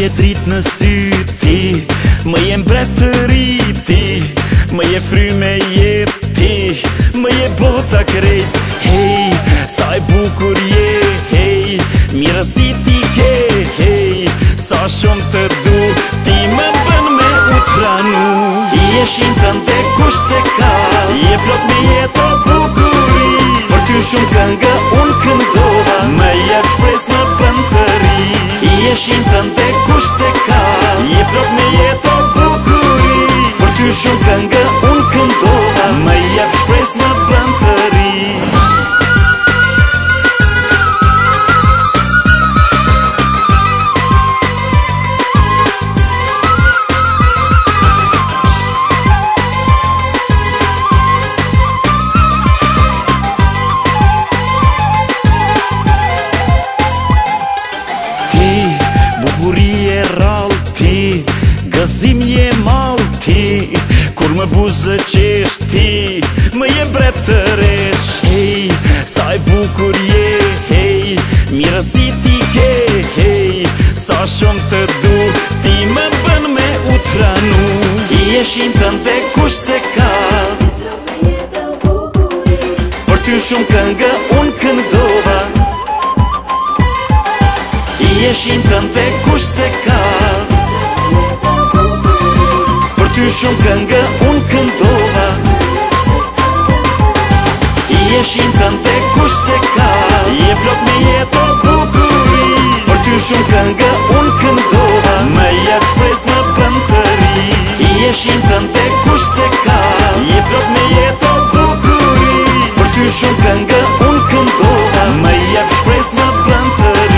je drit në sy ti Më jem bret të riti Më je fry me jep ti Më je bota krejt Hej, sa e bukur je Hej, mirë si ti ke Hej, sa shumë të du Ti më bën me u pranu I e shimë të ndek kush se ka I e plot me jetë o bukurin Për ty shumë kënga unë këndova Më jetë shpres më bën të Ieșim cântec cu secar Gëzim je malë ti Kur më buzë qesh ti Më jem bret të resh Hej, saj bukur je Hej, mirësi ti ke Hej, sa shumë të du Ti më bën me utranu I eshin të ndhe kush se ka Për ty shumë këngë unë këndova I eshin të ndhe kush se ka shumë këngë unë këndova I e shim te kush se ka I e plot me jetë bukuri Por ty shumë këngë unë këndova Me jakë shpres më pëndë të ri I e shim te kush se ka I e plot me jetë bukuri Por ty shumë këngë unë këndova Me jakë shpres më pëndë të ri